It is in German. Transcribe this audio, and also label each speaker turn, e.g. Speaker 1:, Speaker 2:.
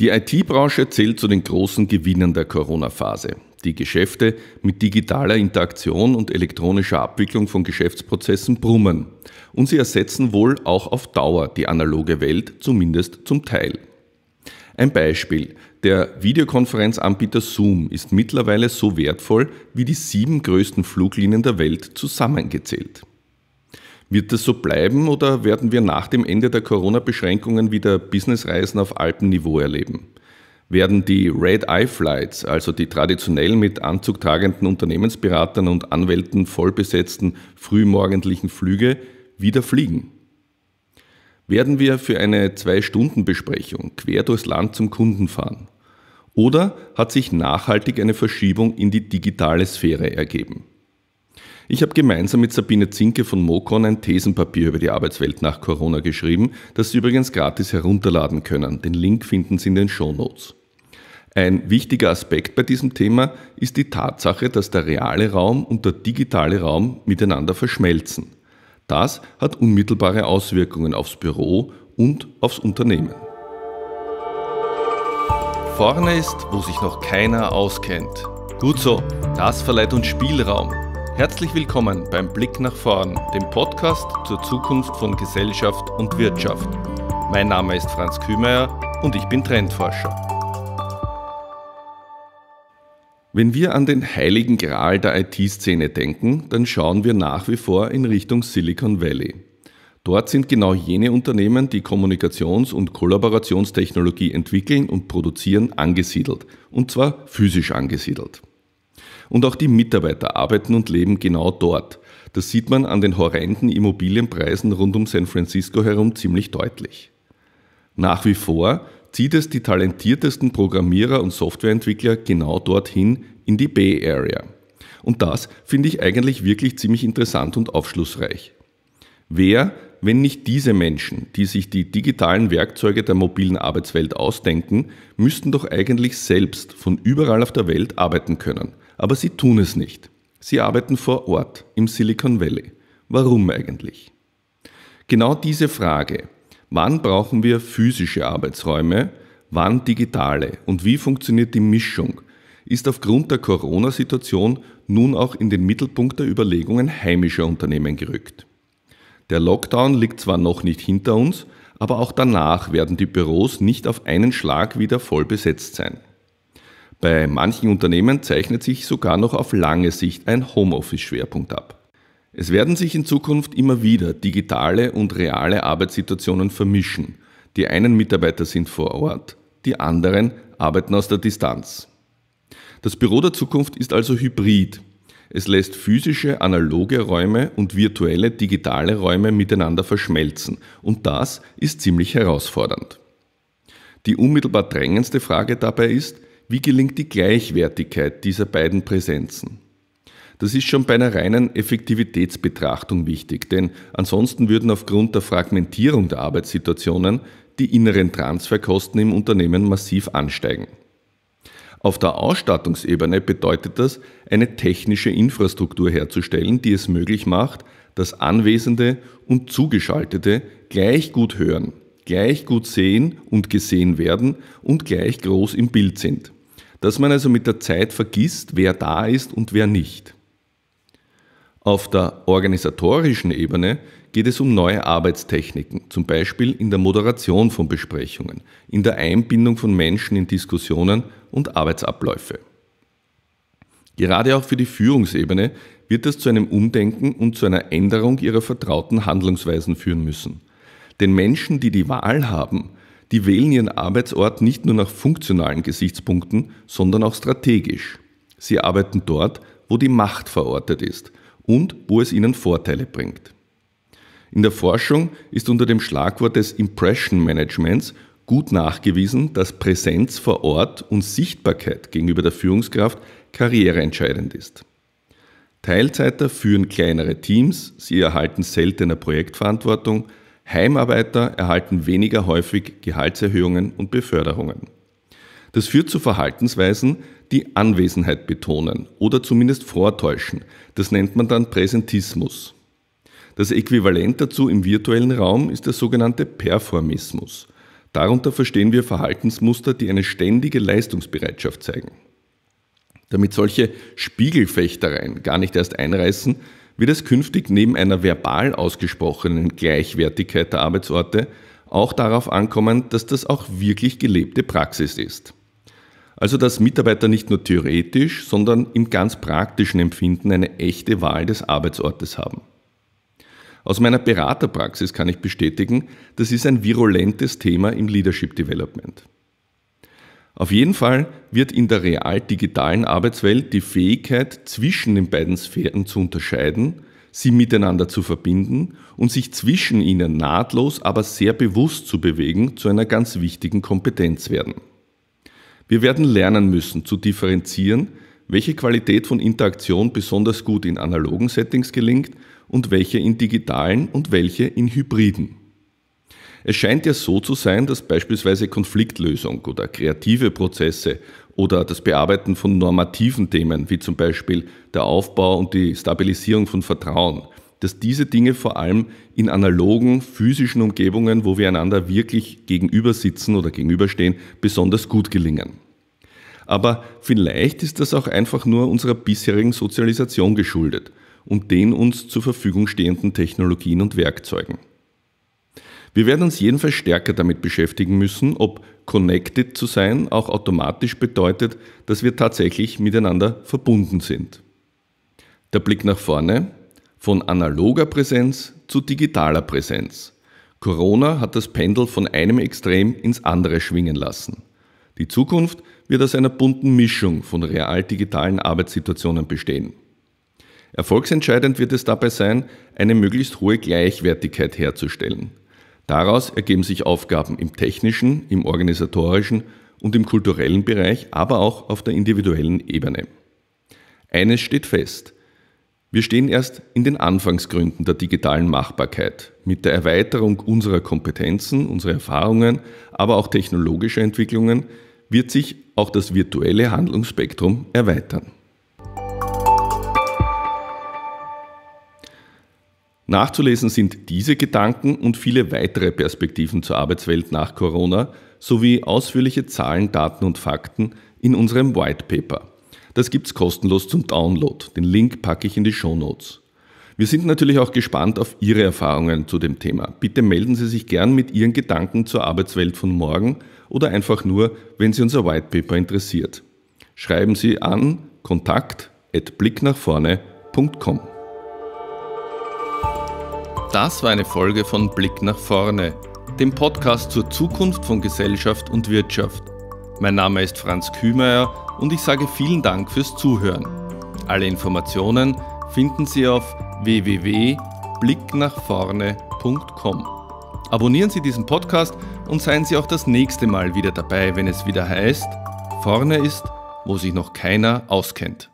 Speaker 1: Die IT-Branche zählt zu den großen Gewinnern der Corona-Phase. Die Geschäfte mit digitaler Interaktion und elektronischer Abwicklung von Geschäftsprozessen brummen. Und sie ersetzen wohl auch auf Dauer die analoge Welt, zumindest zum Teil. Ein Beispiel. Der Videokonferenzanbieter Zoom ist mittlerweile so wertvoll wie die sieben größten Fluglinien der Welt zusammengezählt. Wird das so bleiben oder werden wir nach dem Ende der Corona-Beschränkungen wieder Businessreisen auf Alpenniveau erleben? Werden die Red Eye Flights, also die traditionell mit Anzug tragenden Unternehmensberatern und Anwälten vollbesetzten frühmorgendlichen Flüge, wieder fliegen? Werden wir für eine Zwei-Stunden-Besprechung quer durchs Land zum Kunden fahren? Oder hat sich nachhaltig eine Verschiebung in die digitale Sphäre ergeben? Ich habe gemeinsam mit Sabine Zinke von Mokon ein Thesenpapier über die Arbeitswelt nach Corona geschrieben, das Sie übrigens gratis herunterladen können. Den Link finden Sie in den Show Notes. Ein wichtiger Aspekt bei diesem Thema ist die Tatsache, dass der reale Raum und der digitale Raum miteinander verschmelzen. Das hat unmittelbare Auswirkungen aufs Büro und aufs Unternehmen. Vorne ist, wo sich noch keiner auskennt. Gut so, das verleiht uns Spielraum. Herzlich willkommen beim Blick nach vorn, dem Podcast zur Zukunft von Gesellschaft und Wirtschaft. Mein Name ist Franz Kühmeier und ich bin Trendforscher. Wenn wir an den heiligen Gral der IT-Szene denken, dann schauen wir nach wie vor in Richtung Silicon Valley. Dort sind genau jene Unternehmen, die Kommunikations- und Kollaborationstechnologie entwickeln und produzieren, angesiedelt, und zwar physisch angesiedelt. Und auch die Mitarbeiter arbeiten und leben genau dort. Das sieht man an den horrenden Immobilienpreisen rund um San Francisco herum ziemlich deutlich. Nach wie vor zieht es die talentiertesten Programmierer und Softwareentwickler genau dorthin in die Bay Area. Und das finde ich eigentlich wirklich ziemlich interessant und aufschlussreich. Wer, wenn nicht diese Menschen, die sich die digitalen Werkzeuge der mobilen Arbeitswelt ausdenken, müssten doch eigentlich selbst von überall auf der Welt arbeiten können – aber sie tun es nicht. Sie arbeiten vor Ort im Silicon Valley. Warum eigentlich? Genau diese Frage, wann brauchen wir physische Arbeitsräume, wann digitale und wie funktioniert die Mischung, ist aufgrund der Corona-Situation nun auch in den Mittelpunkt der Überlegungen heimischer Unternehmen gerückt. Der Lockdown liegt zwar noch nicht hinter uns, aber auch danach werden die Büros nicht auf einen Schlag wieder voll besetzt sein. Bei manchen Unternehmen zeichnet sich sogar noch auf lange Sicht ein Homeoffice-Schwerpunkt ab. Es werden sich in Zukunft immer wieder digitale und reale Arbeitssituationen vermischen. Die einen Mitarbeiter sind vor Ort, die anderen arbeiten aus der Distanz. Das Büro der Zukunft ist also hybrid. Es lässt physische, analoge Räume und virtuelle, digitale Räume miteinander verschmelzen. Und das ist ziemlich herausfordernd. Die unmittelbar drängendste Frage dabei ist, wie gelingt die Gleichwertigkeit dieser beiden Präsenzen? Das ist schon bei einer reinen Effektivitätsbetrachtung wichtig, denn ansonsten würden aufgrund der Fragmentierung der Arbeitssituationen die inneren Transferkosten im Unternehmen massiv ansteigen. Auf der Ausstattungsebene bedeutet das, eine technische Infrastruktur herzustellen, die es möglich macht, dass Anwesende und Zugeschaltete gleich gut hören, gleich gut sehen und gesehen werden und gleich groß im Bild sind dass man also mit der Zeit vergisst, wer da ist und wer nicht. Auf der organisatorischen Ebene geht es um neue Arbeitstechniken, zum Beispiel in der Moderation von Besprechungen, in der Einbindung von Menschen in Diskussionen und Arbeitsabläufe. Gerade auch für die Führungsebene wird es zu einem Umdenken und zu einer Änderung ihrer vertrauten Handlungsweisen führen müssen. Denn Menschen, die die Wahl haben, die wählen ihren Arbeitsort nicht nur nach funktionalen Gesichtspunkten, sondern auch strategisch. Sie arbeiten dort, wo die Macht verortet ist und wo es ihnen Vorteile bringt. In der Forschung ist unter dem Schlagwort des Impression Managements gut nachgewiesen, dass Präsenz vor Ort und Sichtbarkeit gegenüber der Führungskraft karriereentscheidend ist. Teilzeiter führen kleinere Teams, sie erhalten seltener Projektverantwortung, Heimarbeiter erhalten weniger häufig Gehaltserhöhungen und Beförderungen. Das führt zu Verhaltensweisen, die Anwesenheit betonen oder zumindest vortäuschen. Das nennt man dann Präsentismus. Das Äquivalent dazu im virtuellen Raum ist der sogenannte Performismus. Darunter verstehen wir Verhaltensmuster, die eine ständige Leistungsbereitschaft zeigen. Damit solche Spiegelfechtereien gar nicht erst einreißen, wird es künftig neben einer verbal ausgesprochenen Gleichwertigkeit der Arbeitsorte auch darauf ankommen, dass das auch wirklich gelebte Praxis ist. Also dass Mitarbeiter nicht nur theoretisch, sondern im ganz praktischen Empfinden eine echte Wahl des Arbeitsortes haben. Aus meiner Beraterpraxis kann ich bestätigen, das ist ein virulentes Thema im Leadership Development. Auf jeden Fall wird in der real-digitalen Arbeitswelt die Fähigkeit, zwischen den beiden Sphären zu unterscheiden, sie miteinander zu verbinden und sich zwischen ihnen nahtlos, aber sehr bewusst zu bewegen, zu einer ganz wichtigen Kompetenz werden. Wir werden lernen müssen zu differenzieren, welche Qualität von Interaktion besonders gut in analogen Settings gelingt und welche in digitalen und welche in hybriden. Es scheint ja so zu sein, dass beispielsweise Konfliktlösung oder kreative Prozesse oder das Bearbeiten von normativen Themen, wie zum Beispiel der Aufbau und die Stabilisierung von Vertrauen, dass diese Dinge vor allem in analogen, physischen Umgebungen, wo wir einander wirklich gegenüber sitzen oder gegenüberstehen, besonders gut gelingen. Aber vielleicht ist das auch einfach nur unserer bisherigen Sozialisation geschuldet und den uns zur Verfügung stehenden Technologien und Werkzeugen. Wir werden uns jedenfalls stärker damit beschäftigen müssen, ob connected zu sein auch automatisch bedeutet, dass wir tatsächlich miteinander verbunden sind. Der Blick nach vorne von analoger Präsenz zu digitaler Präsenz. Corona hat das Pendel von einem Extrem ins andere schwingen lassen. Die Zukunft wird aus einer bunten Mischung von real-digitalen Arbeitssituationen bestehen. Erfolgsentscheidend wird es dabei sein, eine möglichst hohe Gleichwertigkeit herzustellen – Daraus ergeben sich Aufgaben im technischen, im organisatorischen und im kulturellen Bereich, aber auch auf der individuellen Ebene. Eines steht fest. Wir stehen erst in den Anfangsgründen der digitalen Machbarkeit. Mit der Erweiterung unserer Kompetenzen, unserer Erfahrungen, aber auch technologischer Entwicklungen wird sich auch das virtuelle Handlungsspektrum erweitern. Nachzulesen sind diese Gedanken und viele weitere Perspektiven zur Arbeitswelt nach Corona sowie ausführliche Zahlen, Daten und Fakten in unserem White Paper. Das gibt's kostenlos zum Download. Den Link packe ich in die Show Notes. Wir sind natürlich auch gespannt auf Ihre Erfahrungen zu dem Thema. Bitte melden Sie sich gern mit Ihren Gedanken zur Arbeitswelt von morgen oder einfach nur, wenn Sie unser White Paper interessiert. Schreiben Sie an kontakt@blicknachvorne.com. Das war eine Folge von Blick nach vorne, dem Podcast zur Zukunft von Gesellschaft und Wirtschaft. Mein Name ist Franz Kühmeier und ich sage vielen Dank fürs Zuhören. Alle Informationen finden Sie auf www.blicknachvorne.com. Abonnieren Sie diesen Podcast und seien Sie auch das nächste Mal wieder dabei, wenn es wieder heißt, vorne ist, wo sich noch keiner auskennt.